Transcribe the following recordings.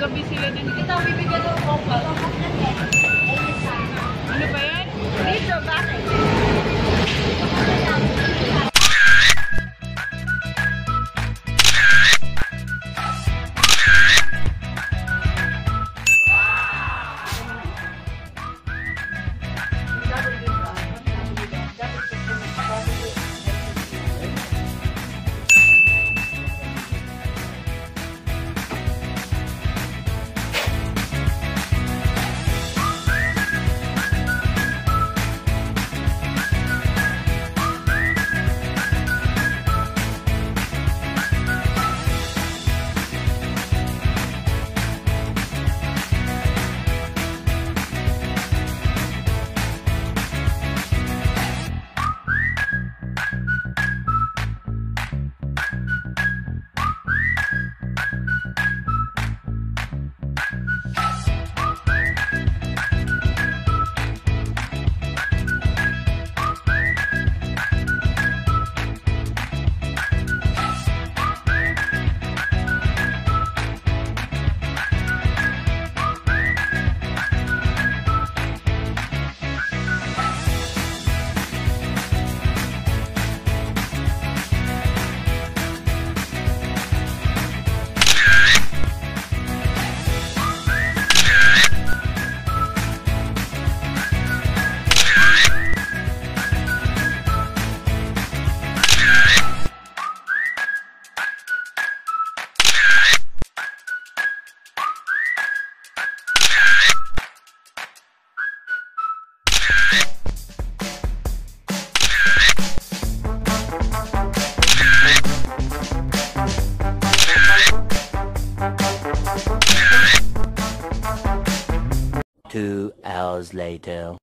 gabi sila na dito. Ito, bibigyan ng opal. Ano ba yan? Dito, bakit? hours later.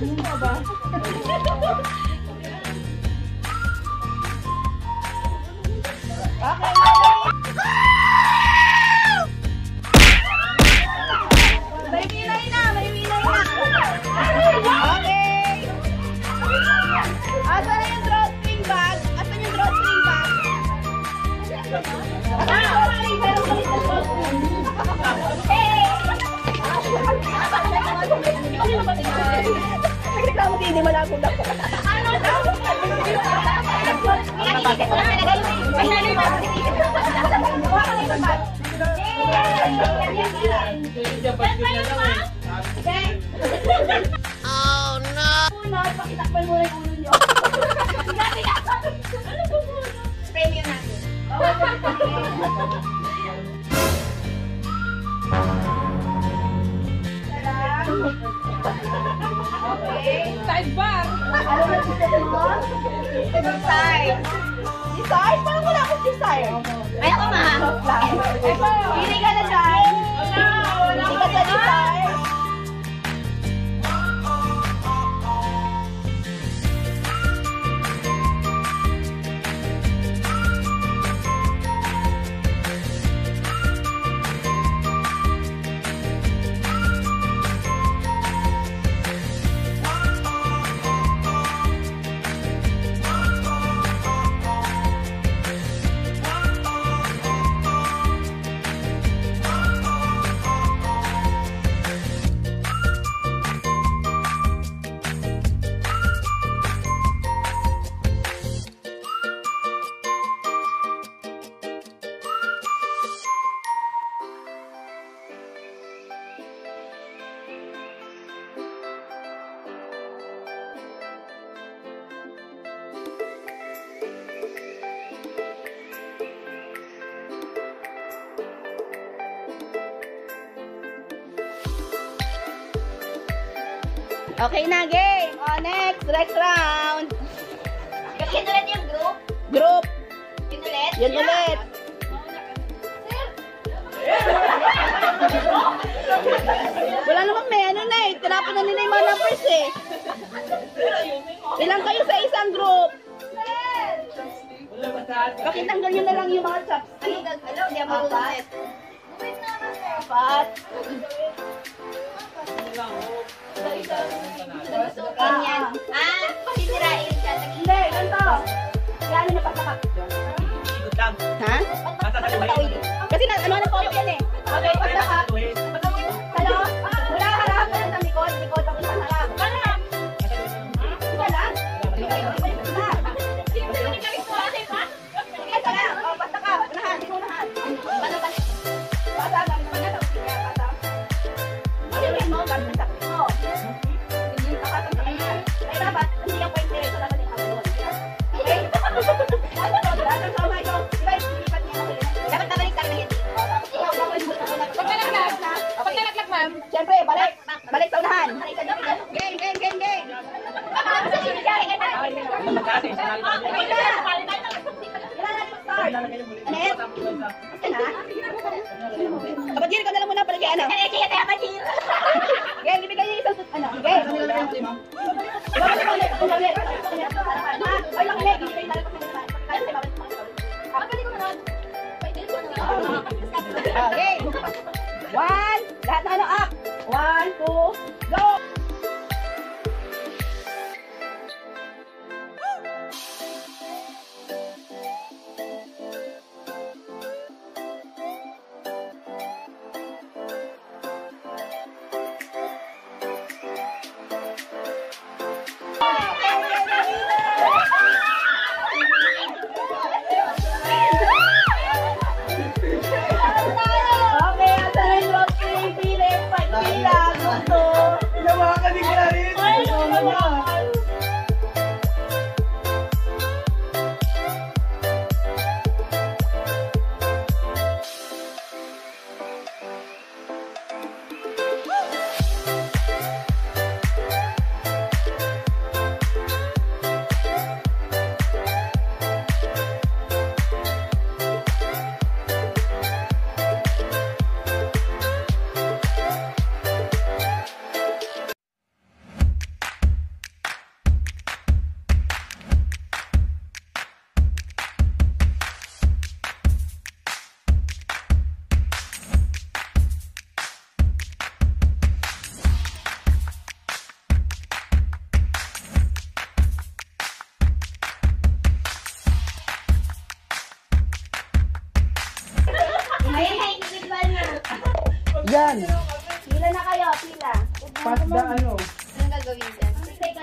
Ganun ka ba? okay, Oh no! Ulo, Ano po ulo? Spray niyo natin. Okay. Sidebar! Ano na! Desire? Parang wala akong desire. Ay, ako ma. Pili ka na dyan. Pili ka sa desire. Okay na, game. O, next. Next round. Yun ulit yung group. Group. Yun ulit. Yan ulit. Wala namang may ano na eh. Tinapon na nila yung mga numbers eh. Ilang kayo sa isang group? Pakitanggal nyo na lang yung mga chopsticks. Ano gag... Hello, di ako ulit. Apat. Ganyan. Ah, pasisirain siya. Hindi, ganito. Yan na patakap. Ha? Kasi na, ano na po yan eh. Okay, patakap. Ilan na yung start? Anet? Basta na? Kapatid, ka na lang muna pala kay ano. Game, ibigay niyo isang ano. Game. Babalik mo ulit. Ha? Ay, lang ulit. Ibigay tayo. Kaya tayo babalik mo. Ah, game. One. Lahat na ano up. One, two,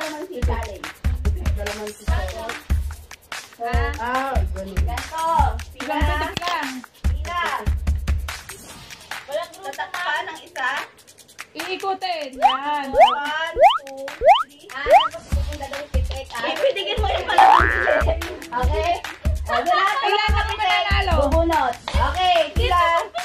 Stay ka naman si challenge. Ha? Ah, ganun. Ganto. Pila. Pila. Tatak pa ng isa. Iikutin. Yan. One, two, three. Ah, pupunta daw pitik. Ah, Eh, pitigin mo yung kalamansi. Okay? O, di lahat Kailan ako mananalo? Bubunot. Nagbablog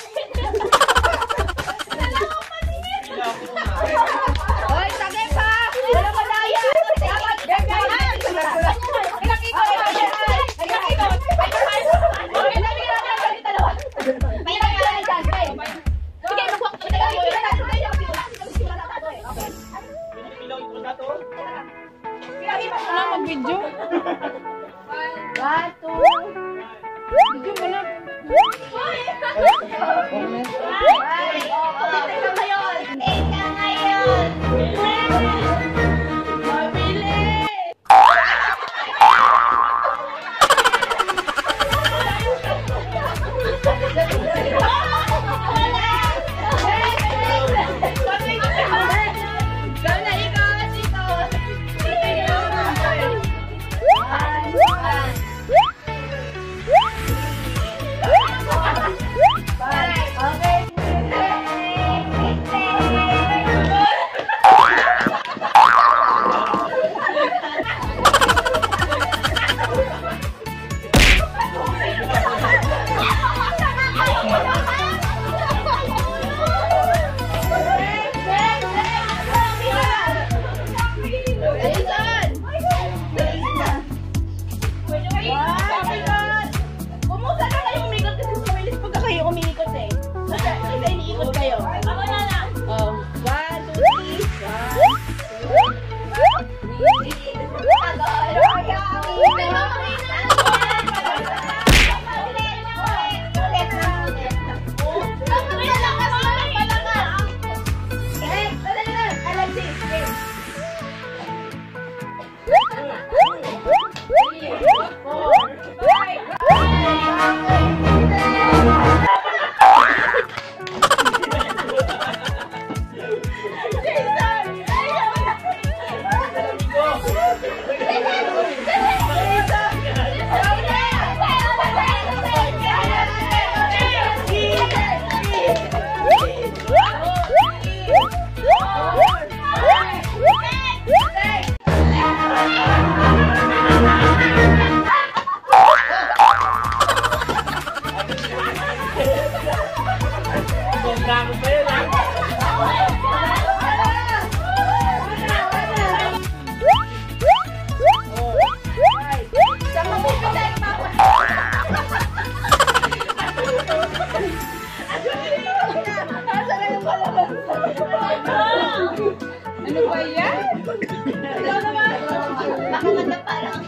Baka madapa lang.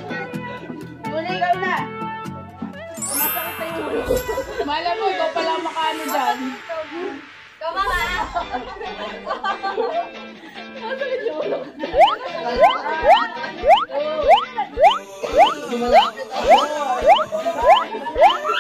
Muli ikaw na. Masakit pa yung ulo. Mala mo, ikaw pala makano dyan. Kama ka. Masakit yung ulo. Dumala. Dumala.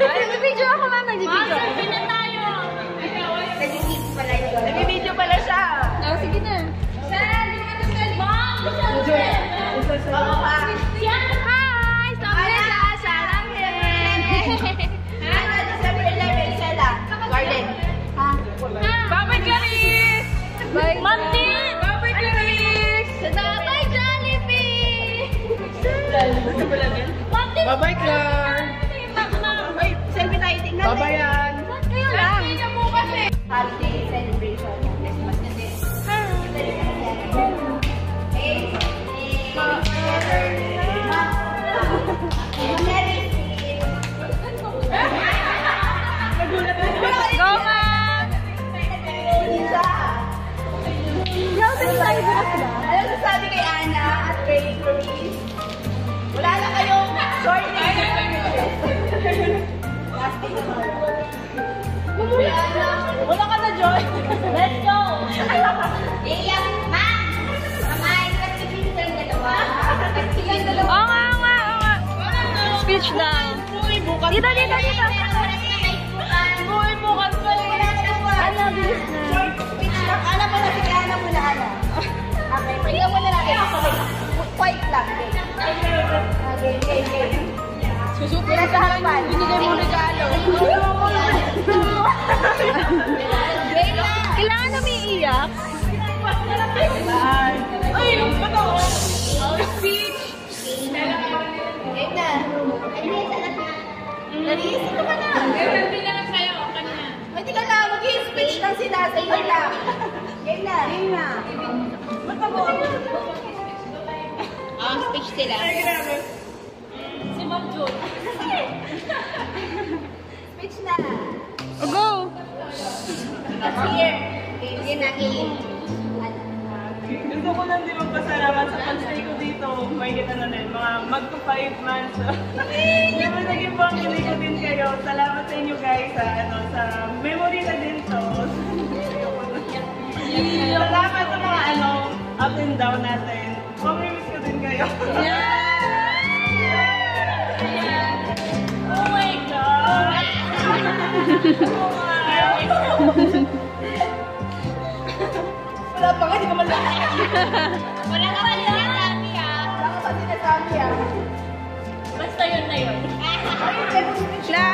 Ba yan? Nagbibideo ako, ma'am. Nagbibideo ako. Nagbibideo pala siya. Oh, sige na. Oo pa. Hi! Hola, Sarah Ano, December 11, Sela. Garden. Bye-bye, Clarice! Bye. Mati! Bye-bye, Clarice! Bye, Jollibee! Mati! Bye-bye, Clark! Sila sa harapan. Binigay mo regalo. Kailangan na may iyak. Ay, bato. Speech. Game na. Naliis, ito ka na. Ay, di ka lang. Mag-speech lang sila. Sa iyo lang. Game na. Game na. Ba't mo? Ang speech sila. Si Hear. Game na, game. Gusto ko lang din magpasalamat sa pag-stay ko dito. May kita na rin, mga magto 5 months. Naman naging pangili ko din kayo. Salamat sa inyo guys sa ano sa memory na din to. Salamat sa mga ano up and down natin. Pamimiss ko din kayo. Oh my God! Oh my Wala pa nga, di ka man lang. Wala ka yung sinasabi ah? Wala ka pa sinasabi ah. Basta yun na yun. Mo speech na.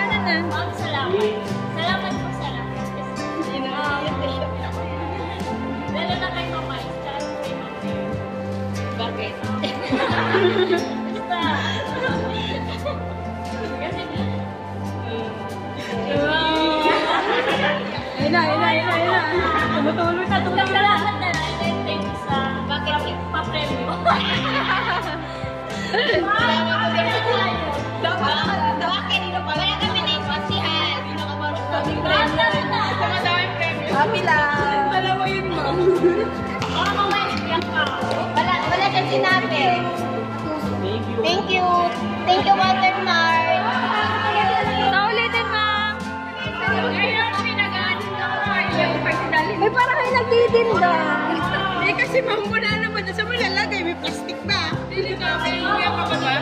Ma'am, salamat. Salamat po, salamat. Lalo na kay Mama. Tsaka kay Mama. Bakit? Basta. Kasi, Ayun na, ayun na, ayun na, ayun na. tumutulog na impasihan. Pinakamarong kami Happy lang. Dalawa yun, ma'am. Baka mamaya nagbiyak ka. Wala, wala siyang sinabi. Thank you. Thank you, Watermark. Sa ulitin, ma'am. Ay, parang kayo nagtitinda. Kasi ma'am, wala naman. Nasa mo lalagay? May plastic ba? Hindi na, may umiyak ka ba ba?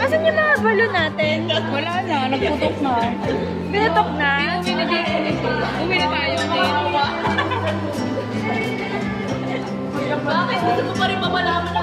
Asan yung mga balon natin? Wala na, nagputok na. Pinutok na? Uwi na tayo. Bakit? Gusto mo pa rin mamalaman ng